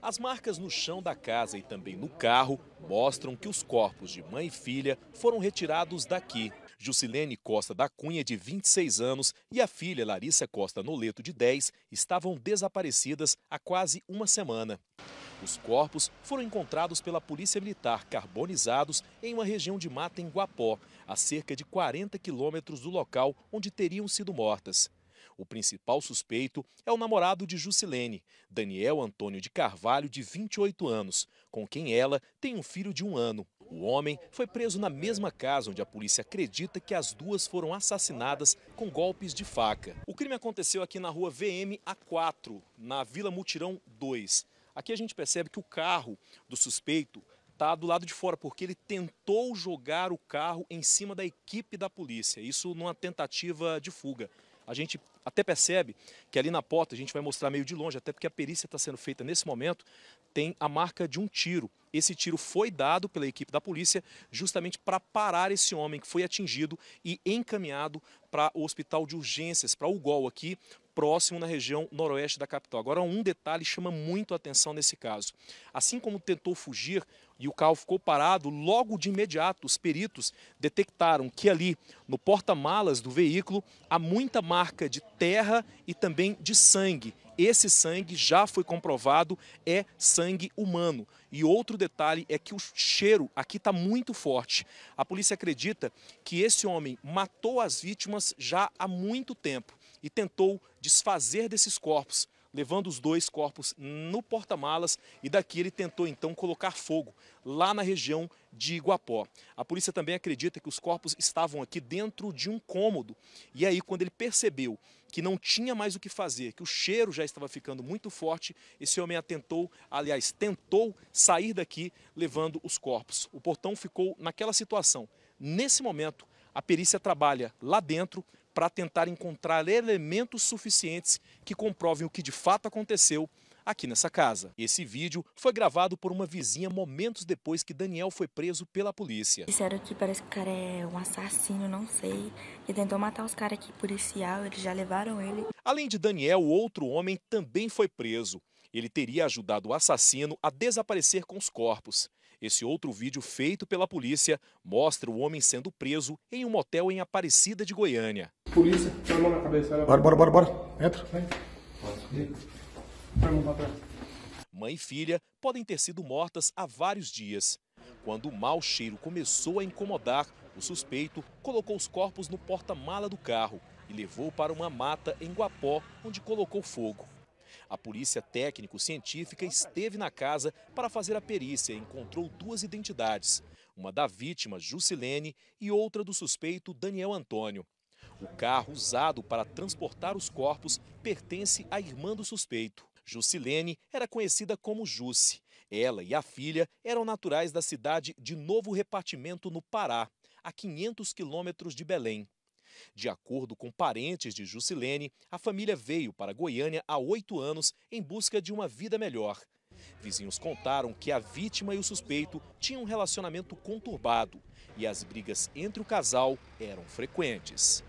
As marcas no chão da casa e também no carro mostram que os corpos de mãe e filha foram retirados daqui. Jusilene Costa da Cunha, de 26 anos, e a filha Larissa Costa Noleto, de 10, estavam desaparecidas há quase uma semana. Os corpos foram encontrados pela Polícia Militar carbonizados em uma região de mata em Guapó, a cerca de 40 quilômetros do local onde teriam sido mortas. O principal suspeito é o namorado de Jusilene, Daniel Antônio de Carvalho, de 28 anos, com quem ela tem um filho de um ano. O homem foi preso na mesma casa onde a polícia acredita que as duas foram assassinadas com golpes de faca. O crime aconteceu aqui na rua VM A4, na Vila Mutirão 2. Aqui a gente percebe que o carro do suspeito está do lado de fora, porque ele tentou jogar o carro em cima da equipe da polícia, isso numa tentativa de fuga a gente até percebe que ali na porta, a gente vai mostrar meio de longe, até porque a perícia está sendo feita nesse momento, tem a marca de um tiro. Esse tiro foi dado pela equipe da polícia justamente para parar esse homem que foi atingido e encaminhado para o hospital de urgências, para o GOL aqui, próximo na região noroeste da capital. Agora, um detalhe chama muito a atenção nesse caso. Assim como tentou fugir e o carro ficou parado, logo de imediato os peritos detectaram que ali no porta-malas do veículo há muita marca de terra e também de sangue. Esse sangue já foi comprovado é sangue humano. E outro detalhe é que o cheiro aqui está muito forte. A polícia acredita que esse homem matou as vítimas já há muito tempo e tentou desfazer desses corpos, levando os dois corpos no porta-malas e daqui ele tentou então colocar fogo lá na região de Iguapó. A polícia também acredita que os corpos estavam aqui dentro de um cômodo e aí quando ele percebeu que não tinha mais o que fazer, que o cheiro já estava ficando muito forte, esse homem atentou, aliás, tentou sair daqui levando os corpos. O portão ficou naquela situação. Nesse momento, a perícia trabalha lá dentro para tentar encontrar elementos suficientes que comprovem o que de fato aconteceu aqui nessa casa. Esse vídeo foi gravado por uma vizinha momentos depois que Daniel foi preso pela polícia. Disseram que parece que o cara é um assassino, não sei. E tentou matar os caras aqui policial, eles já levaram ele. Além de Daniel, outro homem também foi preso. Ele teria ajudado o assassino a desaparecer com os corpos. Esse outro vídeo feito pela polícia mostra o homem sendo preso em um motel em Aparecida de Goiânia. Polícia, põe a mão na cabeça. Bora, bora, bora, bora. Entra. Põe a mão pra trás. Mãe e filha podem ter sido mortas há vários dias. Quando o mau cheiro começou a incomodar, o suspeito colocou os corpos no porta-mala do carro e levou para uma mata em Guapó, onde colocou fogo. A polícia técnico-científica esteve na casa para fazer a perícia e encontrou duas identidades, uma da vítima, Jusilene, e outra do suspeito, Daniel Antônio. O carro usado para transportar os corpos pertence à irmã do suspeito. Jusilene era conhecida como Jusce. Ela e a filha eram naturais da cidade de Novo Repartimento, no Pará, a 500 quilômetros de Belém. De acordo com parentes de Jusilene, a família veio para Goiânia há oito anos em busca de uma vida melhor. Vizinhos contaram que a vítima e o suspeito tinham um relacionamento conturbado e as brigas entre o casal eram frequentes.